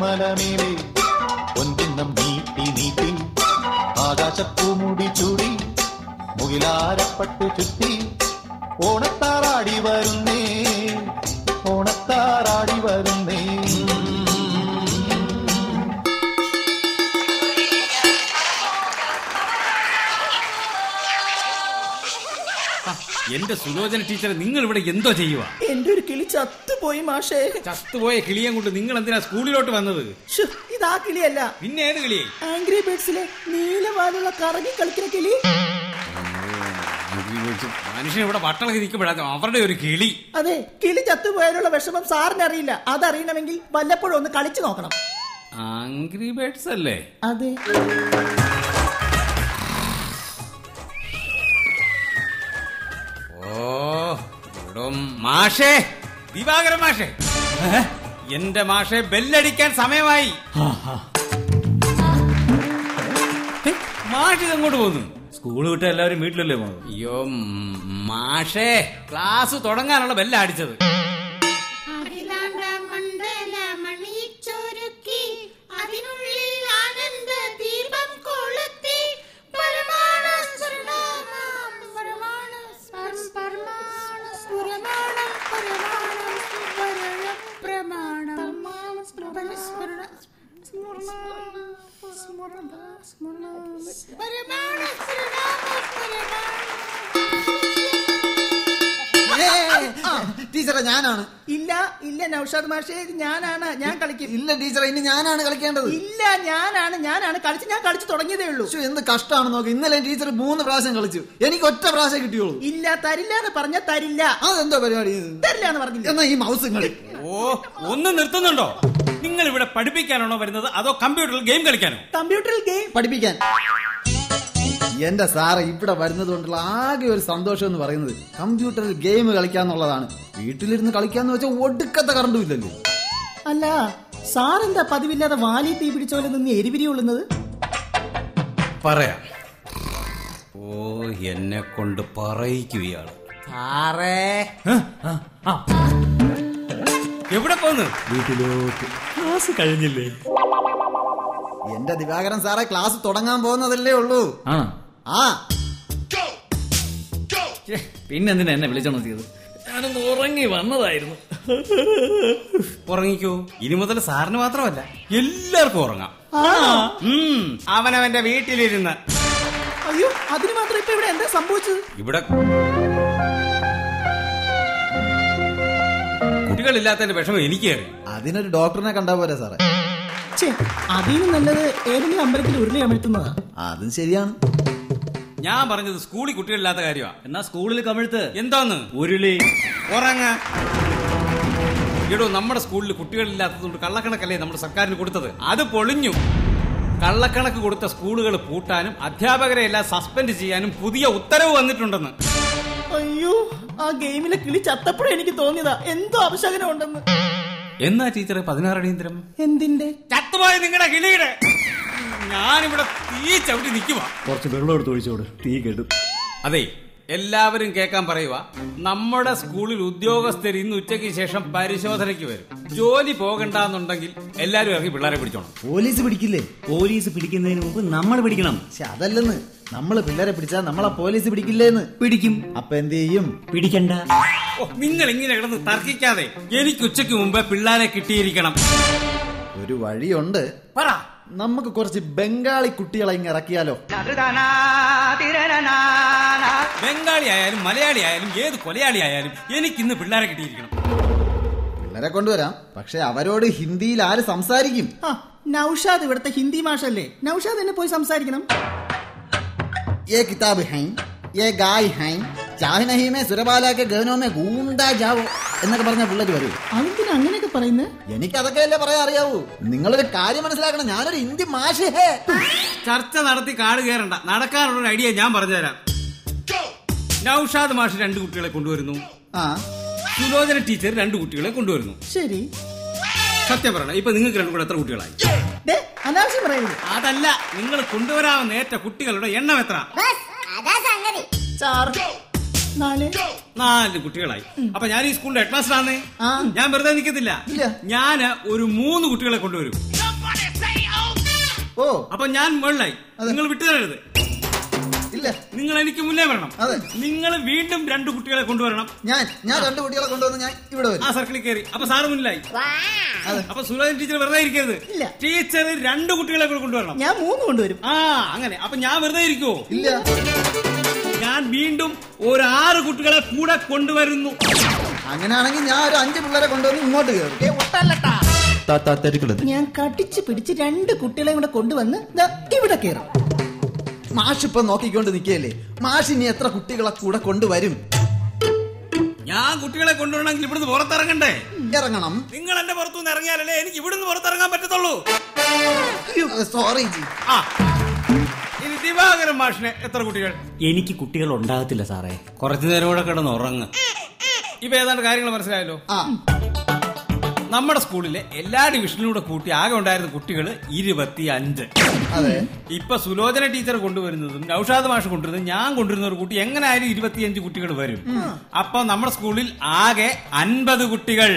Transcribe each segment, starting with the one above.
മലമേലെ. പൊൻകിണ്ണം നീട്ടി നീട്ടി ആകാശപ്പൂമുടി ചൂടി മുകിലാരപ്പട്ട് ചുറ്റി ഓണത്താറാടി വരുന്നേ. എന്റെ സുലോചന ടീച്ചറെ നിങ്ങൾ ഇവിടെ എന്തോ ചെയ്യുക എന്റെ ഒരു കിളി ചത്തുപോയി മാഷേ. ചത്തുപോയ കിളിയെ കൊണ്ട് നിങ്ങൾ എന്തിനാ സ്കൂളിലോട്ട് വന്നത്? ഇത് ഇതാ കിളിയല്ല. പിന്നെ ഏത് കിളി ആംഗ്രി ബേഡ്സിലെ നീലവാലുള്ള കറങ്ങി കളിക്കുന്ന കിളി. മനുഷ്യൻ ഇവിടെ വട്ടളക്കി നിൽക്കുമ്പോഴാണ് അവരുടെ ഒരു കിളി. അതെ കിളി ചത്തുപോയാലുള്ള വിഷമം സാറിന് അറിയില്ല അതറിയണമെങ്കിൽ വല്ലപ്പോഴും ഒന്ന് കളിച്ചു നോക്കണം. ആംഗ്രി ബേഡ്സ് അല്ലേ? അതെ. മാഷേ. ദിവാകരൻ മാഷേ? എന്റെ മാഷെ ബെല്ലടിക്കാൻ സമയമായി. മാഷ് ഇതെങ്ങോട്ട് പോന്നു സ്കൂൾ വിട്ട് എല്ലാവരും വീട്ടിലല്ലേ പോകുന്നു അയ്യോ മാഷേ ക്ലാസ് തുടങ്ങാനുള്ള ബെല്ല ഇല്ല നൌഷാദ് മാഷേ ഇത് ഞാനാണ് ഞാൻ കളിക്കും. ഇല്ല ടീച്ചർ ഇനി ഞാനാണ് കളിക്കേണ്ടത്. ഇല്ല ഞാനാണ് ഞാനാണ് കളിച്ച് ഞാൻ കളിച്ചു തുടങ്ങിയതേ ഉള്ളൂ. ശ്ശോ, എന്ത് കഷ്ടമാണ് നോക്ക്. ഇന്നലെ ടീച്ചർ മൂന്ന് പ്രാവശ്യം കളിച്ചു. എനിക്ക് ഒറ്റ പ്രാവശ്യം കിട്ടിയുള്ളൂ. ഇല്ല തരില്ല എന്ന് പറഞ്ഞ തരില്ല. അതെന്തോ പരിപാടി? ഇത്? തരില്ല എന്ന് പറഞ്ഞില്ല? എന്നാ ഈ മൗസ് കളി. ഓ ഒന്ന് നിർത്തുന്നുണ്ടോ? നിങ്ങൾ ഇവിടെ പഠിപ്പിക്കാനാണോ വരുന്നത്? അതോ കമ്പ്യൂട്ടറിൽ ഗെയിം കളിക്കാനോ? കമ്പ്യൂട്ടറിൽ ഗെയിം പഠിപ്പിക്കാൻ. എന്റെ സാറ് ഇവിടെ വരുന്നത് കൊണ്ടുള്ള ആകെ ഒരു സന്തോഷം എന്ന് പറയുന്നത് കമ്പ്യൂട്ടറിൽ ഗെയിം കളിക്കാന്നുള്ളതാണ്. വീട്ടിലിരുന്ന് കളിക്കാന്ന് വെച്ചാൽ ഒടുക്കത്തെ കറണ്ടും ഇല്ലല്ലോ. അല്ല സാറെന്താ എന്താ പതിവില്ലാതെ വാലി തീ പിടിച്ചോലെ നിന്ന് എരിപിരി കൊള്ളുന്നത് പറയാം. ഓ എന്നെ കൊണ്ട് പറയിക്കുകയാണ് സാറേ. എവിടെ പോന്ന്? വീട്ടിലോട്ട്. ക്ലാസ് കഴിഞ്ഞില്ലേ? എന്റെ ദിവാകരൻ സാറേ ക്ലാസ് തുടങ്ങാൻ പോകുന്നതല്ലേ ഉള്ളൂ. ആ ആ. പിന്നെന്തിനാ എന്നെ വിളിച്ചോണത്തിയത് ഞാനൊന്ന് ഉറങ്ങി വന്നതായിരുന്നു. ഉറങ്ങിക്കോ? ഇനി മുതൽ സാറിന് മാത്രമല്ല എല്ലാവർക്കും ഉറങ്ങാം. അവനവന്റെ വീട്ടിലിരുന്ന്. അയ്യോ അതിന് മാത്രം ഇപ്പൊ ഇവിടെ എന്താ സംഭവിച്ചത്? ഇവിടെ കുട്ടികളില്ലാത്തതിന്റെ വിഷമം എനിക്ക് അതിനൊരു ഡോക്ടറിനെ കണ്ടാ പോരെ സാറേ. ഛേ അതിന് നല്ലത് ഏതെങ്കിലും അമ്പലത്തിൽ ഉരുളി അമഴ്ത്തുന്നതാ. അതും ശരിയാണ്. ഞാൻ പറഞ്ഞത് സ്കൂളിൽ കുട്ടികളില്ലാത്ത കാര്യമാണ് എന്നാ സ്കൂളിൽ കമിഴ്ത്ത്. എന്താന്ന്? ഉരുളി. ഉറങ്ങ. എടോ നമ്മുടെ സ്കൂളിൽ കുട്ടികളില്ലാത്തതുകൊണ്ട് കള്ളക്കണക്കല്ലേ നമ്മുടെ സർക്കാരിന് കൊടുത്തത്? അത് പൊളിഞ്ഞു. കള്ളക്കണക്ക് കൊടുത്ത സ്കൂളുകൾ പൂട്ടാനും അധ്യാപകരെ എല്ലാം സസ്പെൻഡ് ചെയ്യാനും പുതിയ ഉത്തരവ് വന്നിട്ടുണ്ടെന്ന്. അയ്യോ ആ ഗെയിമിലെ കിളി ചത്തപ്പോഴും എനിക്ക് തോന്നിയതാ. എന്തോ അപശകനം ഉണ്ടെന്ന്. എന്നാ ടീച്ചറെ പതിനാറടിയന്തരം എന്തിന്റെ? ചത്തുപോയ നിങ്ങളുടെ കിളിയുടെ. ഞാനിവിടെ തീ ചവിട്ടി നിൽക്കുക കുറച്ച് വെള്ളം എടുത്ത് ഒഴിച്ചോട്. തീ കേട്ടു. അതെ എല്ലാവരും കേൾക്കാൻ പറയുക നമ്മുടെ സ്കൂളിൽ ഉദ്യോഗസ്ഥർ ഇന്ന് ഉച്ചയ്ക്ക് ശേഷം പരിശോധനയ്ക്ക് വരും. ജോലി പോകണ്ടെന്നുണ്ടെങ്കിൽ എല്ലാവരും ഇറങ്ങി പിള്ളേരെ പിടിച്ചോണം. പോലീസ് പിടിക്കില്ലേ? പോലീസ് പിടിക്കുന്നതിന് മുമ്പ് നമ്മൾ പിടിക്കണം. പക്ഷെ അതല്ലെന്ന്. നമ്മൾ പിള്ളേരെ പിടിച്ചാൽ നമ്മളെ പോലീസ് പിടിക്കില്ലേന്ന്. പിടിക്കും. അപ്പൊ എന്ത് ചെയ്യും? പിടിക്കണ്ട. ഓ, നിങ്ങൾ ഇങ്ങനെ കിടന്ന് തർക്കിക്കാതെ എനിക്ക് ഉച്ചയ്ക്ക് മുമ്പേ പിള്ളേരെ കിട്ടിയിരിക്കണം. ഒരു വഴിയുണ്ട്. പറ. നമുക്ക് കുറച്ച് ബംഗാളി കുട്ടികളെ ഇങ്ങ് ഇറക്കിയാലോ? ബംഗാളി ആയാലും മലയാളി ആയാലും ഏത് കൊലയാളി ആയാലും എനിക്ക് ഇന്ന് പിള്ളേരെ കിട്ടിയിരിക്കണം. പിള്ളേരെ കൊണ്ടുവരാം. പക്ഷെ അവരോട് ഹിന്ദിയിൽ ആര് സംസാരിക്കും? നൗഷാദ് ഇവിടുത്തെ ഹിന്ദി മാഷല്ലേ? നൗഷാദ് എന്നെ പോയി സംസാരിക്കണം. ഏ കിതാബ് ഹൈ ഏ ഗായ് ഹൈ ചാഹ് സുരബാലാക്കെ മേ ഗൂണ്ടാ ജാവോ. എന്നൊക്കെ പറഞ്ഞ പിള്ളേര് വരൂ അതെന്തിനാ അങ്ങനെയൊക്കെ പറയുന്നത് എനിക്ക് അതൊക്കെ അല്ലേ പറയാൻ അറിയാവൂ. നിങ്ങളൊരു കാര്യം മനസ്സിലാക്കണം. ഞാനൊരു ഇന്ത്യ മാഷേ. ചർച്ച നടത്തി കാട് കയറണ്ട. നടക്കാനുള്ള ഒരു ഐഡിയ ഞാൻ പറഞ്ഞുതരാം. നൌഷാദ് മാഷ് രണ്ട് കുട്ടികളെ കൊണ്ടുവരുന്നു. ആ. സുലോചന ടീച്ചർ രണ്ട് കുട്ടികളെ കൊണ്ടുവരുന്നു. ശരി. സത്യം പറയണം ഇപ്പൊ നിങ്ങൾക്ക് രണ്ടും കൂടെ എത്ര കുട്ടികളായി? ദേ, അനാവശ്യം പറയുന്നു. അതല്ല നിങ്ങൾ കൊണ്ടുവരാവുന്ന ഏറ്റ കുട്ടികളുടെ എണ്ണം എത്ര? ബസ് അതാ സംഗതി. നാല്. നാല് കുട്ടികളായി. അപ്പൊ ഞാൻ ഈ സ്കൂളിന്റെ ഹെഡ് മാസ്റ്റർ ആണേ ഞാൻ വെറുതെ നിൽക്കത്തില്ല ഇല്ല. ഞാൻ ഒരു മൂന്ന് കുട്ടികളെ കൊണ്ടുവരും. ഓ. അപ്പൊ ഞാൻ മുകളിലായി. നിങ്ങൾ വിട്ടു തരരുത് ഇല്ല. നിങ്ങൾ എനിക്ക് മുന്നേ വരണം. അതെ. നിങ്ങൾ വീണ്ടും രണ്ട് കുട്ടികളെ കൊണ്ടുവരണം. ഞാൻ ഞാൻ രണ്ട് കുട്ടികളെ കൊണ്ടുവന്ന് ഞാൻ ഇവിടെ വരും. ആ സർക്കിളിൽ കയറി. അപ്പൊ സാറ് മുന്നിലായി. അപ്പൊ സുരേഷ് ടീച്ചർ വെറുതെ ഇരിക്കരുത്. ഇല്ല. ടീച്ചർ രണ്ട് കുട്ടികളെ കൂടെ കൊണ്ടുവരണം. ഞാൻ മൂന്ന് കൊണ്ടുവരും. ആ അങ്ങനെ. അപ്പൊ ഞാൻ വെറുതെ ഇരിക്കുവോ? ഇല്ല. ഞാൻ വീണ്ടും ഒരു ആറ് കുട്ടികളെ കൂടെ കൊണ്ടുവരുന്നു. അങ്ങനെയാണെങ്കിൽ ഞാൻ ഒരു അഞ്ച് പിള്ളേരെ കൊണ്ടുവന്ന് ഇങ്ങോട്ട് കയറും. ഞാൻ കടിച്ചു പിടിച്ച് രണ്ട് കുട്ടികളെ കൂടെ കൊണ്ടുവന്ന് ദാ ഇവിടെ കയറും. മാഷ് ഇപ്പൊ നോക്കിക്കൊണ്ട് നിൽക്കുകയല്ലേ? മാഷ് ഇനി എത്ര കുട്ടികളെ കൂടെ കൊണ്ടുവരും? ഞാൻ കുട്ടികളെ കൊണ്ടുവരണമെങ്കിൽ ഇവിടുന്ന് പുറത്തിറങ്ങണ്ടേ? ഇറങ്ങണം. നിങ്ങൾ എന്റെ പുറത്തുനിന്ന് ഇറങ്ങിയാലല്ലേ എനിക്ക് ഇവിടുന്ന് പുറത്തിറങ്ങാൻ പറ്റത്തുള്ളൂ. സോറി ജി. ആ. ദിവാകരൻ മാഷിന് എത്ര കുട്ടികൾ? എനിക്ക് കുട്ടികൾ ഉണ്ടാകത്തില്ല സാറേ. കുറച്ചു നേരം കൂടെ കിടന്ന് ഉറങ്ങ്. ഇപ്പൊ ഏതാണ്ട് കാര്യങ്ങൾ മനസ്സിലായല്ലോ? നമ്മുടെ സ്കൂളിലെ എല്ലാ ഡിവിഷനിലൂടെ കൂട്ടി ആകെ ഉണ്ടായിരുന്ന കുട്ടികൾ ഇരുപത്തി അഞ്ച് അതെ. ഇപ്പൊ സുലോചന ടീച്ചർ കൊണ്ടുവരുന്നതും നൌഷാദ് മാഷ് കൊണ്ടുവരുന്നതും ഞാൻ കൊണ്ടുവരുന്ന ഒരു കുട്ടി എങ്ങനെയായാലും ഇരുപത്തിയഞ്ച് കുട്ടികൾ വരും. അപ്പൊ നമ്മുടെ സ്കൂളിൽ ആകെ അൻപത് കുട്ടികൾ.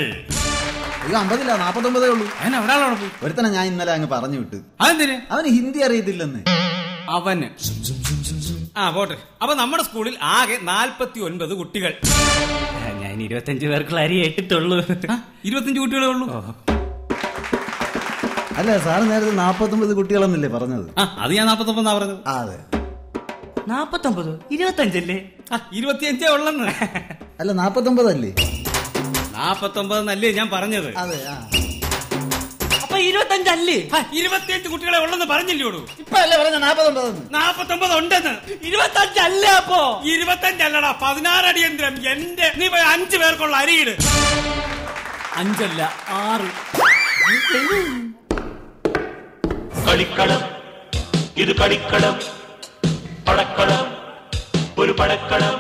അയ്യോ അമ്പതില്ല നാപ്പത്തൊമ്പതേ ഉള്ളൂ. അതിന് എവിടെയാണ് പോയി. ഒരുത്തനെ ഞാൻ ഇന്നലെ അങ്ങ് പറഞ്ഞു വിട്ടു. അതെന്തിന്? അവന് ഹിന്ദി അറിയത്തില്ലെന്ന്. അവന്. ആ പോട്ടെ. അപ്പൊ നമ്മുടെ സ്കൂളിൽ ആകെ നാൽപ്പത്തി ഒൻപത് കുട്ടികൾ ഞാൻ ഇരുപത്തഞ്ച് പേർക്കുള്ള അരി ഏറ്റിട്ടുള്ളൂ. ഇരുപത്തഞ്ച് ഇരുപത്തിയഞ്ച് കുട്ടികളേ ഉള്ളൂ. അല്ല സാർ നേരത്തെ നാപ്പത്തൊമ്പത് കുട്ടികളെന്നല്ലേ പറഞ്ഞത്? ആ അത് ഞാൻ നാപ്പത്തൊമ്പതാ പറഞ്ഞത്. അതെ. നാപ്പത്തൊമ്പത് ഇരുപത്തഞ്ചല്ലേ? ആ ഇരുപത്തിയഞ്ചേ ഉള്ളെന്ന്. അല്ല നാപ്പത്തൊമ്പതല്ലേ നാപ്പത്തൊമ്പതെന്നല്ലേ ഞാൻ പറഞ്ഞത്. അതെ ആ. ഇരുപത്തഞ്ചല്ലേ? ഇരുപത്തിയഞ്ച് കുട്ടികളെ ഉള്ളെന്ന് പറഞ്ഞില്ലോടൂ? ഇപ്പൊ അല്ലേ പറഞ്ഞ നാപ്പത്തൊമ്പതെന്ന്? നാപ്പത്തൊമ്പത് ഉണ്ടെന്ന് ഇരുപത്തഞ്ചല്ലേ അപ്പോ? ഇരുപത്തഞ്ചല്ലടാ പതിനാറ് അടിയന്തരം എന്റെ നീ പോയി അഞ്ചു പേർക്കുള്ള അരിയിട്. അഞ്ചല്ല ആറ്. കളിക്കളം ഇത് കളിക്കളം പടക്കളം ഒരു പടക്കളം.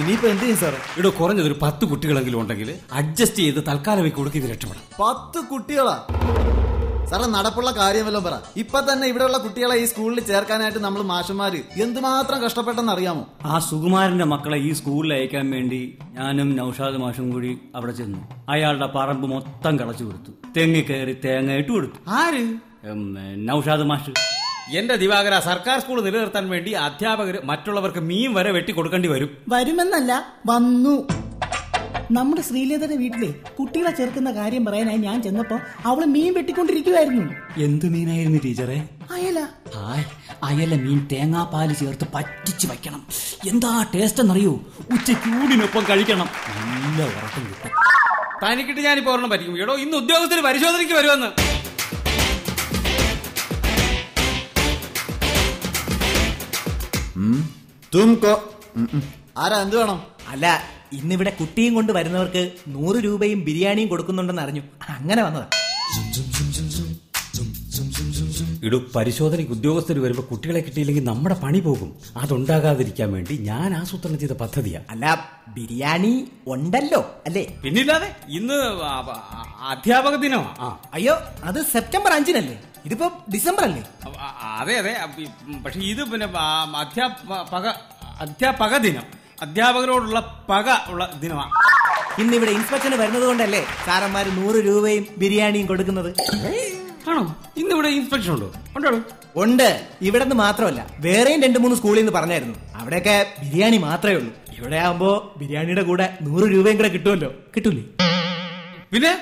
ഇനിയിപ്പോ എന്ത് ചെയ്യും സാറേ? ഇവിടെ കുറഞ്ഞത് ഒരു പത്ത് കുട്ടികളെങ്കിലും ഉണ്ടെങ്കിൽ അഡ്ജസ്റ്റ് ചെയ്ത് തൽക്കാലം കൊടുക്കുക ഇത് രക്ഷപ്പെടാം. പത്ത് കുട്ടികളാ? സാറേ നടപ്പുള്ള കാര്യം വല്ലതും പറ. ഇപ്പൊ തന്നെ ഇവിടെയുള്ള കുട്ടികളെ ഈ സ്കൂളിൽ ചേർക്കാനായിട്ട് നമ്മൾ മാഷന്മാര് എന്തുമാത്രം കഷ്ടപ്പെട്ടെന്ന് അറിയാമോ ആ സുകുമാരന്റെ മക്കളെ ഈ സ്കൂളിൽ അയക്കാൻ വേണ്ടി ഞാനും നൌഷാദ് മാഷും കൂടി അവിടെ ചെന്നു. അയാളുടെ പറമ്പ് മൊത്തം കളച്ചു കൊടുത്തു. തെങ്ങി കയറി തേങ്ങ ഇട്ട് കൊടുത്തു. ആര്? നൌഷാദ് മാഷ്. എന്റെ ദിവാകര സർക്കാർ സ്കൂൾ നിലനിർത്താൻ വേണ്ടി അധ്യാപകർ മറ്റുള്ളവർക്ക് മീൻ വരെ വെട്ടി കൊടുക്കേണ്ടി വരും. വരുമെന്നല്ല വന്നു. നമ്മുടെ ശ്രീലേതയുടെ വീട്ടിലെ കുട്ടികളെ ചേർക്കുന്ന കാര്യം പറയാനായി ഞാൻ ചെന്നപ്പോ അവൾ മീൻ വെട്ടിക്കൊണ്ടിരിക്കുവായിരുന്നു. എന്ത് മീനായിരുന്നു ടീച്ചറെ? അയല. അയല മീൻ തേങ്ങാപ്പാൽ ചേർത്ത് പറ്റിച്ച് വെക്കണം എന്താ ടേസ്റ്റ് എന്നറിയോ? ഉച്ചക്കൂടിനൊപ്പം കഴിക്കണം. നല്ല ഉറക്കം കിട്ടും. തനിക്കിട്ട് ഞാനിപ്പോ ഒരെണ്ണം പറ്റിക്കും എടോ ഇന്ന് ഉദ്യോഗസ്ഥര് പരിശോധനയ്ക്ക് വരുമെന്ന്. ആരാ എന്ത് വേണം? അല്ല ഇന്നിവിടെ കുട്ടിയും കൊണ്ട് വരുന്നവർക്ക് നൂറ് രൂപയും ബിരിയാണിയും കൊടുക്കുന്നുണ്ടെന്ന് അറിഞ്ഞു. അങ്ങനെ വന്നതാ. ഇടു പരിശോധനയ്ക്ക് ഉദ്യോഗസ്ഥർ വരുമ്പോ കുട്ടികളെ കിട്ടിയില്ലെങ്കിൽ നമ്മുടെ പണി പോകും. അതുണ്ടാകാതിരിക്കാൻ വേണ്ടി ഞാൻ ആസൂത്രണം ചെയ്ത പദ്ധതിയാ. അല്ല ബിരിയാണി ഉണ്ടല്ലോ അല്ലേ? പിന്നില്ലാതെ ഇന്ന് അധ്യാപക ദിനമാ. ആ. അയ്യോ അത് സെപ്റ്റംബർ അഞ്ചിനല്ലേ? ഇതിപ്പോ ഡിസംബർ അല്ലേ അതെ അതെ. പക്ഷെ ഇത് പിന്നെ അധ്യാപക അധ്യാപക ദിനം അധ്യാപകരോടുള്ള പക ഉള്ള ദിനമാണ് ഇന്ന് ഇവിടെ ഇൻസ്പെക്ഷന് വരുന്നത് കൊണ്ടല്ലേ സാറന്മാർ നൂറ് രൂപയും ബിരിയാണിയും കൊടുക്കുന്നത്? ആണോ? ഇന്നിവിടെ ഇൻസ്പെക്ഷൻ ഉണ്ടോ? ഉണ്ടോ ഉണ്ട്. ഇവിടെ നിന്ന് മാത്രമല്ല വേറെയും രണ്ട് മൂന്ന് സ്കൂളിൽ നിന്ന് പറഞ്ഞായിരുന്നു. അവിടെയൊക്കെ ബിരിയാണി മാത്രമേ ഉള്ളൂ. ഇവിടെ ആവുമ്പോ ബിരിയാണിയുടെ കൂടെ നൂറ് രൂപയും കൂടെ കിട്ടുമല്ലോ. കിട്ടൂലേ? പിന്നെ?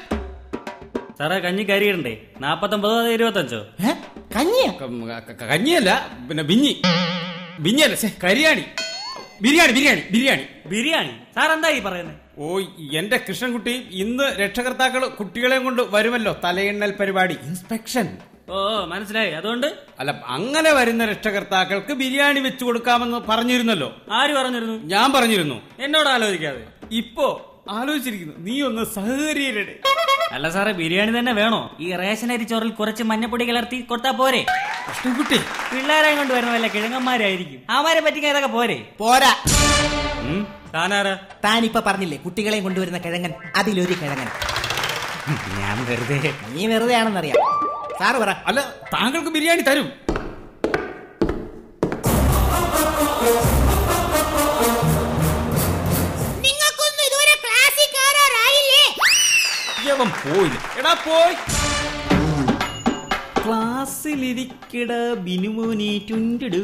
സാറേ കഞ്ഞി കരിയിടണ്ടേ നാപ്പത്തൊമ്പതോ അതോ ഇരുപത്തഞ്ചോ? ഏ? കഞ്ഞിയാ? കഞ്ഞിയല്ല പിന്നെ ബിഞ്ഞി ബിഞ്ഞല്ല ശ്ശെ, കരിയാണി. ബിരിയാണി ബിരിയാണി ബിരിയാണി. ബിരിയാണി? സാർ എന്താ ഈ പറയുന്നത് ഓ എന്റെ കൃഷ്ണൻകുട്ടി ഇന്ന് രക്ഷകർത്താക്കൾ കുട്ടികളെയും കൊണ്ട് വരുമല്ലോ തലയെണ്ണൽ പരിപാടി ഇൻസ്പെക്ഷൻ. ഓ മനസ്സിലായി. അതുകൊണ്ട്? അല്ല അങ്ങനെ വരുന്ന രക്ഷകർത്താക്കൾക്ക് ബിരിയാണി വെച്ചു കൊടുക്കാമെന്ന് പറഞ്ഞിരുന്നല്ലോ. ആര് പറഞ്ഞിരുന്നു? ഞാൻ പറഞ്ഞിരുന്നു. എന്നോട് ആലോചിക്കാതെ. ഇപ്പോ ആലോചിച്ചിരിക്കുന്നു. നീ ഒന്ന് സഹകരിയരുടെ. അല്ല സാറേ ബിരിയാണി തന്നെ വേണോ? ഈ റേഷൻ അരി ചോറിൽ കുറച്ച് മഞ്ഞപ്പൊടി കലർത്തി കൊടുത്താ പോരെ. കൃഷ്ണൻകുട്ടി പിള്ളേരെ കൊണ്ട് വരുന്ന വല്ല കിഴങ്ങന്മാരായിരിക്കും. അവരെ പറ്റിക്കാൻ ഇതൊക്കെ പോരെ. പോരാ. താനാരാ? താൻ ഇപ്പൊ പറഞ്ഞില്ലേ കുട്ടികളെയും കൊണ്ടുവരുന്ന കിഴങ്ങൻ അതിലൊരു കിഴങ്ങൻ. ഞാൻ വെറുതെ നീ വെറുതെ ആണെന്നറിയാം സാറ് പറ. അല്ല താങ്കൾക്ക് ബിരിയാണി തരും. യവൻ പോയില്ല. എടാ പോയി. ക്ലാസ്സിലിരിക്കട ബിനുമോനെ ടുണ്ടിടു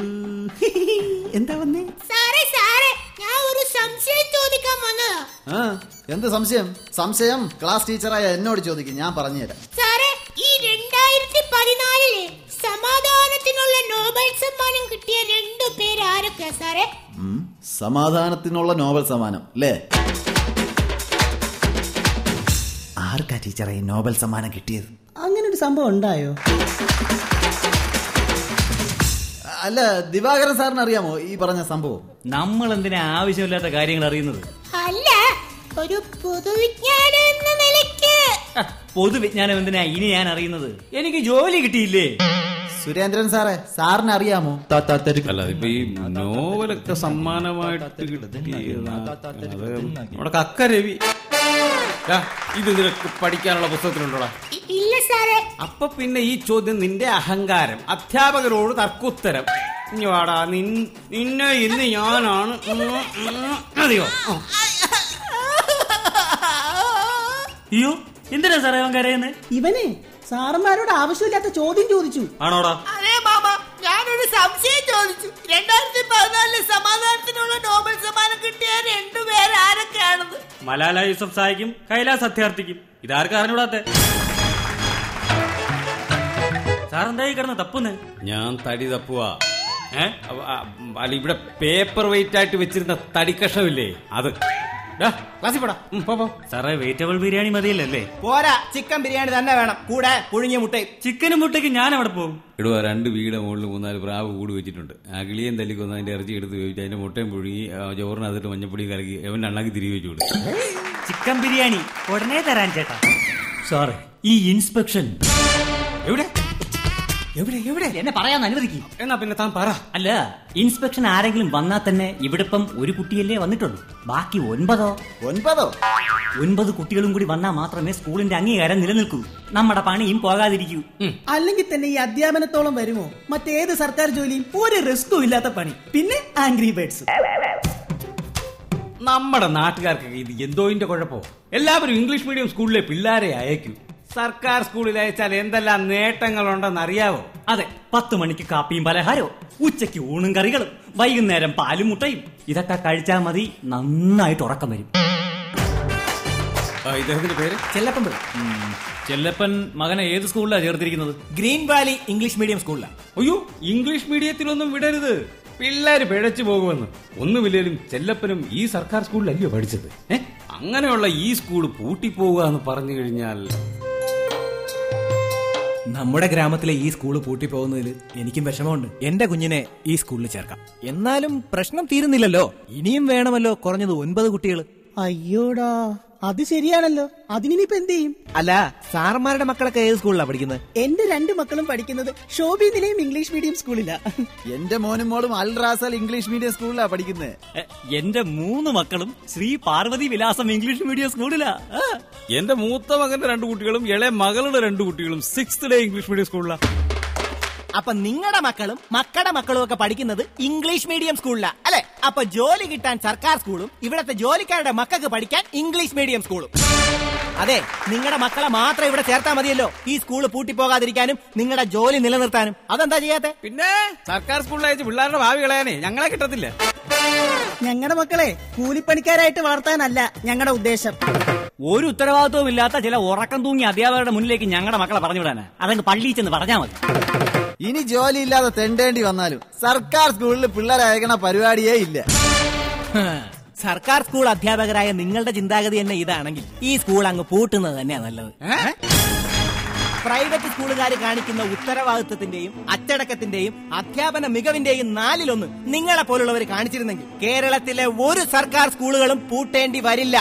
എന്താ വന്നേ? സാറേ സാറേ ഞാൻ ഒരു സംശയം ചോദിക്കാൻ വന്നതാ. ആ എന്ത് സംശയം? സംശയം ക്ലാസ് ടീച്ചറായ എന്നോട് ചോദിക്കും ഞാൻ പറഞ്ഞുതരാം. സാറേ ഈ രണ്ടായിരത്തി പതിനാലിൽ സമാധാനത്തിനുള്ള നോബൽ സമ്മാനം കിട്ടിയ രണ്ടു പേര് ആരൊക്കെയാ സാറേ? ഉം, സമാധാനത്തിനുള്ള നോബൽ സമ്മാനം അല്ലേ ആർക്കാ ടീച്ചറെ ഈ നോബൽ സമ്മാനം കിട്ടിയത്? അങ്ങനെ ഒരു സംഭവം ഉണ്ടായോ? അല്ല ദിവാകരൻ സാറിന് അറിയാമോ ഈ പറഞ്ഞ സംഭവം? നമ്മൾ എന്തിനാ ആവശ്യമില്ലാത്ത കാര്യങ്ങൾ അറിയുന്നത്? അല്ല ഒരു പൊതുവിജ്ഞാനം എന്ന പൊതുവിജ്ഞാനം എന്തിനാ ഇനി ഞാൻ അറിയുന്നത്? എനിക്ക് ജോലി കിട്ടിയില്ലേ? സുരേന്ദ്രൻ സാറേ സാറിന് അറിയാമോ അല്ല ഇപ്പൊ ഈ നോവലൊക്കെ സമ്മാനമായിട്ട് നമ്മുടെ കക്ക രവി ദാ, ഇത് നിനക്ക് പഠിക്കാനുള്ള പുസ്തകത്തിലുണ്ടോ ഇല്ല സാറേ. അപ്പൊ പിന്നെ ഈ ചോദ്യം നിന്റെ അഹങ്കാരം അധ്യാപകരോട് തർക്കുത്തരം. ഇനി വാടാ നിൻ നിന്നെ ഇന്ന് ഞാനാണ്. മതിയോ? അയ്യോ. എന്തിനാ സാറേ അവൻ കരയുന്നത് ഇവനെ സാറന്മാരോട് ആവശ്യമില്ലാത്ത ചോദ്യം ചോദിച്ചു. ആണോടാ? അതെ മാമ ഞാനൊരു സംശയം ചോദിച്ചു. രണ്ടായിരത്തി പതിനാലിൽ സമാധാനത്തിനുള്ള നോബൽ സമ്മാനം കിട്ടിയ രണ്ടുപേർ ആരൊക്കെയാണെന്ന്? മലാല യൂസഫ് സായിക്കും കൈലാസ് അത്യാർത്ഥിക്കും. ഇതാർക്കും അറിഞ്ഞൂടാത്തെ സാറെന്തായി കിടന്ന് തപ്പുന്ന്? ഞാൻ തടി തപ്പുവാ. ഏഹ് അല്ല ഇവിടെ പേപ്പർ വെയിറ്റ് ആയിട്ട് വെച്ചിരുന്ന തടിക്കഷമില്ലേ അത് ക്ലാസ്സിൽ പോടാ. പോ, പോ. സാറേ വെജിറ്റബിൾ ബിരിയാണി മതിയല്ലേ പോരാ ചിക്കൻ ബിരിയാണി തന്നെ വേണം. കൂടെ പുഴുങ്ങിയ മുട്ടയും. ചിക്കനും മുട്ടയ്ക്ക് ഞാൻ അവിടെ പോകും ഇടുക രണ്ട് വീട് മുകളിൽ മൂന്നാൽ പ്രാവ് കൂടി വെച്ചിട്ടുണ്ട്. ആ കിളിയും തല്ലിക്കൊന്ന് അതിന്റെ ഇറച്ചി എടുത്ത് വേവിച്ച് അതിന്റെ മുട്ടയും പുഴുങ്ങി ചോറിന് അതിട്ട് മഞ്ഞപ്പൊടി കലക്കി അവൻ അണ്ണാക്കി തിരികെ വെച്ചു കൊടുക്കും. ചിക്കൻ ബിരിയാണി ഉടനെ തരാൻ ചേട്ടാ. സാറേ ഈ ഇൻസ്പെക്ഷൻ എവിടെ എവിടെ? എന്നെ പറയാൻ അനുവദിക്കും. എന്നാ പിന്നെ താൻ പറ. അല്ല ഇൻസ്പെക്ഷൻ ആരെങ്കിലും വന്നാൽ തന്നെ ഇവിടെ ഇപ്പം ഒരു കുട്ടിയല്ലേ വന്നിട്ടുള്ളൂ. ബാക്കി ഒൻപതോ? ഒൻപതോ? ഒൻപത് കുട്ടികളും കൂടി വന്നാൽ മാത്രമേ സ്കൂളിന്റെ അംഗീകാരം നിലനിൽക്കൂ. നമ്മുടെ പണിയും പോകാതിരിക്കൂ. അല്ലെങ്കിൽ തന്നെ ഈ അധ്യാപനത്തോളം വരുമോ? മറ്റേത് സർക്കാർ ജോലിയും ഒരു റിസ്കും ഇല്ലാത്ത പണി. പിന്നെ ആംഗ്രി ബേർഡ്സ് നമ്മുടെ നാട്ടുകാർക്ക് ഇത് എന്തോയിന്റെ കുഴപ്പമോ എല്ലാവരും ഇംഗ്ലീഷ് മീഡിയം സ്കൂളിലെ പിള്ളേരെ അയക്കൂ. സർക്കാർ സ്കൂളിൽ അയച്ചാൽ എന്തെല്ലാം നേട്ടങ്ങളുണ്ടെന്ന് അറിയാവോ? അതെ പത്ത് മണിക്ക് കാപ്പിയും പലഹാരവും ഉച്ചയ്ക്ക് ഊണും കറികളും വൈകുന്നേരം പാലും മുട്ടയും ഇതൊക്കെ കഴിച്ചാൽ മതി നന്നായിട്ട് ഉറക്കം വരും. ഇദ്ദേഹത്തിന്റെ പേര്? ചെല്ലപ്പൻ പിള്ള. ചെല്ലപ്പൻ മകനെ ഏത് സ്കൂളിലാണ് ചേർത്തിരിക്കുന്നത്? ഗ്രീൻ വാലി ഇംഗ്ലീഷ് മീഡിയം സ്കൂളിലാണ്. അയ്യോ ഇംഗ്ലീഷ് മീഡിയത്തിലൊന്നും വിടരുത്. പിള്ളേര് പിഴച്ചു പോകുമെന്ന്. ഒന്നുമില്ലേലും ചെല്ലപ്പനും ഈ സർക്കാർ സ്കൂളിലല്ലയോ പഠിച്ചത്? ഏഹ് അങ്ങനെയുള്ള ഈ സ്കൂൾ പൂട്ടിപ്പോവുക എന്ന് പറഞ്ഞു കഴിഞ്ഞാൽ നമ്മുടെ ഗ്രാമത്തിലെ ഈ സ്കൂൾ പൂട്ടിപ്പോകുന്നതിൽ എനിക്കും വിഷമമുണ്ട്. എന്റെ കുഞ്ഞിനെ ഈ സ്കൂളിൽ ചേർക്കാം. എന്നാലും പ്രശ്നം തീരുന്നില്ലല്ലോ. ഇനിയും വേണമല്ലോ കുറഞ്ഞത് ഒൻപത് കുട്ടികൾ അയ്യോടാ. അത് ശരിയാണല്ലോ. അതിനിപ്പോ എന്ത് ചെയ്യും? അല്ല സാർമാരുടെ മക്കളൊക്കെ ഏത് സ്കൂളിലാണ് പഠിക്കുന്നത് എന്റെ രണ്ട് മക്കളും പഠിക്കുന്നത് ഷോബി നിലയം ഇംഗ്ലീഷ് മീഡിയം സ്കൂളിലാ. എന്റെ മോനും മോളും അൽറാസൽ ഇംഗ്ലീഷ് മീഡിയം സ്കൂളിലാ പഠിക്കുന്നത് എന്റെ മൂന്ന് മക്കളും ശ്രീ പാർവതി വിലാസം ഇംഗ്ലീഷ് മീഡിയം സ്കൂളിലാ. എന്റെ മൂത്ത മകന്റെ രണ്ട് കുട്ടികളും ഇളയ മകളുടെ രണ്ട് കുട്ടികളും സിക്സ് ഡേ ഇംഗ്ലീഷ് മീഡിയം സ്കൂളിലാണ് അപ്പൊ നിങ്ങളുടെ മക്കളും മക്കളുടെ മക്കളും ഒക്കെ പഠിക്കുന്നത് ഇംഗ്ലീഷ് മീഡിയം സ്കൂളിലാ അല്ലെ? അപ്പൊ ജോലി കിട്ടാൻ സർക്കാർ സ്കൂളും ഇവിടത്തെ ജോലിക്കാരുടെ മക്കൾക്ക് പഠിക്കാൻ ഇംഗ്ലീഷ് മീഡിയം സ്കൂളും. അതെ നിങ്ങളുടെ മക്കളെ മാത്രം ഇവിടെ ചേർത്താൽ മതിയല്ലോ. ഈ സ്കൂൾ പൂട്ടിപ്പോകാതിരിക്കാനും നിങ്ങളുടെ ജോലി നിലനിർത്താനും. അതെന്താ ചെയ്യാത്തെ? പിന്നെ സർക്കാർ സ്കൂളിൽ അയച്ച് പിള്ളേരുടെ ഭാവി കളയാനേ ഞങ്ങളെ കിട്ടത്തില്ല. ഞങ്ങളുടെ മക്കളെ കൂലിപ്പണിക്കാരായിട്ട് വളർത്താനല്ല ഞങ്ങളുടെ ഉദ്ദേശം. ഒരു ഉത്തരവാദിത്വവും ഇല്ലാത്ത ചില ഉറക്കം തൂങ്ങി അധ്യാപകരുടെ മുന്നിലേക്ക് ഞങ്ങളുടെ മക്കളെ പറഞ്ഞു വിടാനാ അതങ്ങ് പള്ളിയിൽ ചെന്ന് പറഞ്ഞാൽ മതി. ഇനി ജോലിയില്ലാതെ തെണ്ടേണ്ടി വന്നാലും സർക്കാർ സ്കൂളിൽ പിള്ളേരെ അയക്കണ പരിപാടിയേ ഇല്ല. സർക്കാർ സ്കൂൾ അധ്യാപകരായ നിങ്ങളുടെ ചിന്താഗതി തന്നെ ഇതാണെങ്കിൽ ഈ സ്കൂൾ അങ്ങ് പൂട്ടുന്നത് തന്നെയാ നല്ലത്. പ്രൈവറ്റ് സ്കൂളുകാർ കാണിക്കുന്ന ഉത്തരവാദിത്വത്തിന്റെയും അച്ചടക്കത്തിന്റെയും അധ്യാപന മികവിന്റെയും നാലിലൊന്ന് നിങ്ങളെ പോലുള്ളവർ കാണിച്ചിരുന്നെങ്കിൽ കേരളത്തിലെ ഒരു സർക്കാർ സ്കൂളുകളും പൂട്ടേണ്ടി വരില്ല.